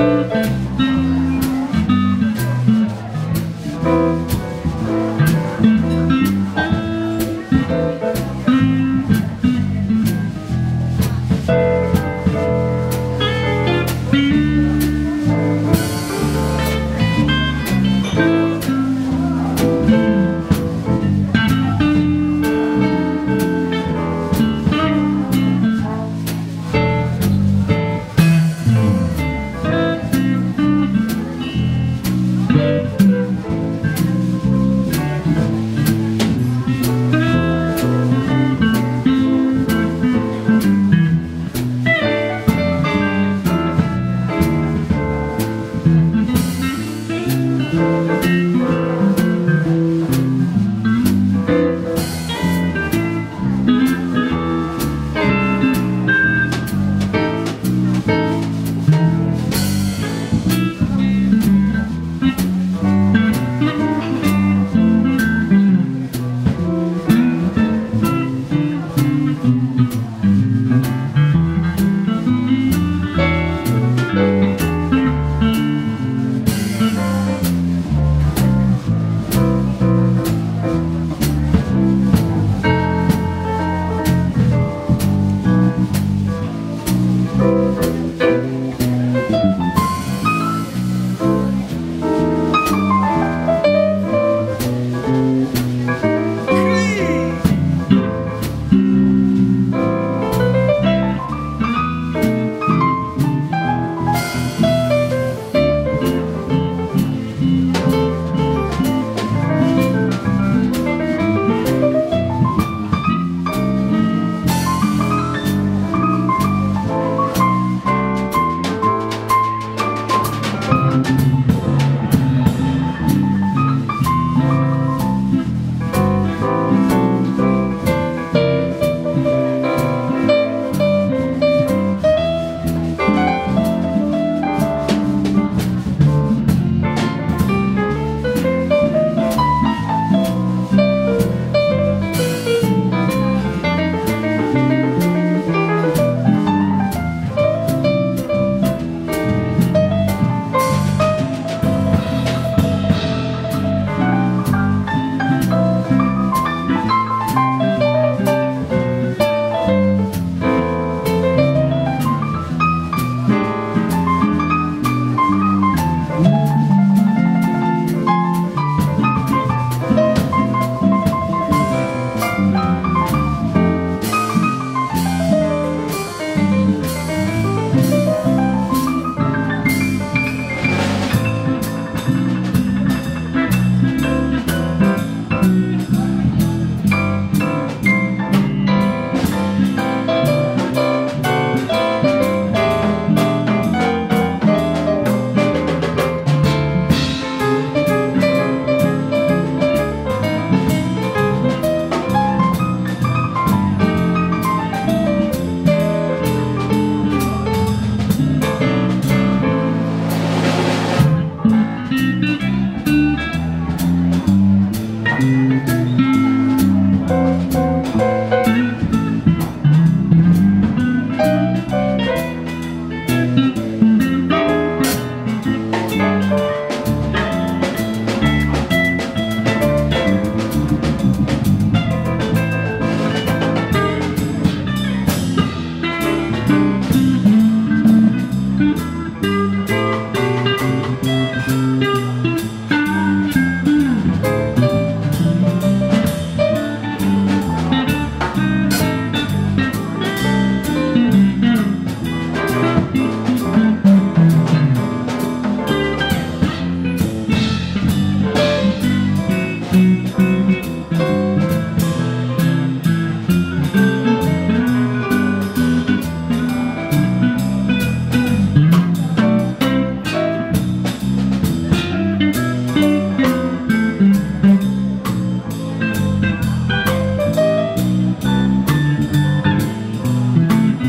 Música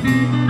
Thank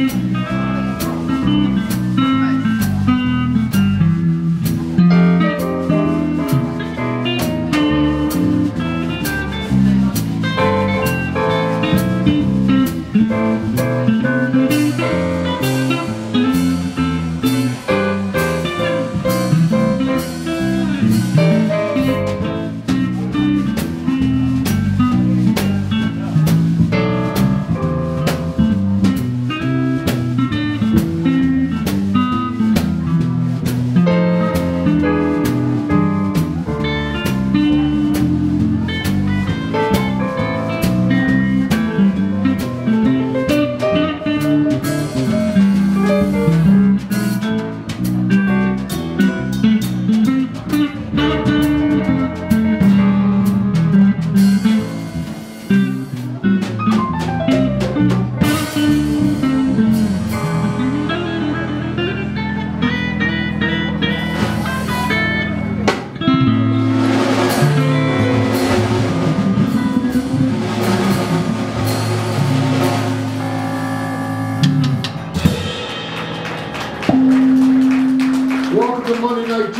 Monday Night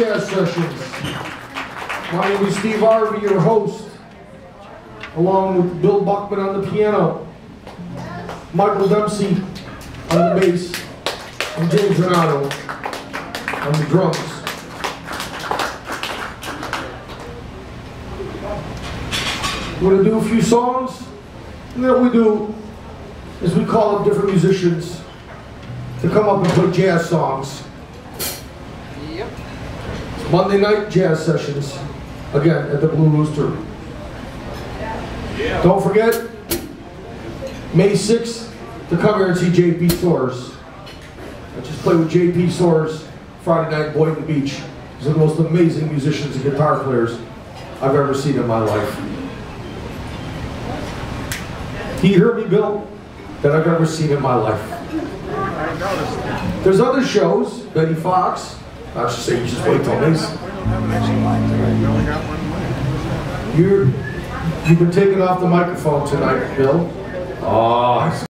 Jazz Sessions. My name is Steve Arvey, your host, along with Bill Buchman on the piano, Michael Dempsey on the bass, and James Varnado on the drums. We're going to do a few songs, and then we do is we call up different musicians to come up and play jazz songs. Monday night jazz sessions, again at the Blue Rooster. Don't forget, May 6th, to come here and see JP Soares. I just played with JP Soares Friday night in Boynton Beach. He's one of the most amazing musicians and guitar players I've ever seen in my life. He heard me, Bill, that I've ever seen in my life. There's other shows, Betty Fox, I should say, you just wait till Mace. You're, you've been taken off the microphone tonight, Bill. Oh,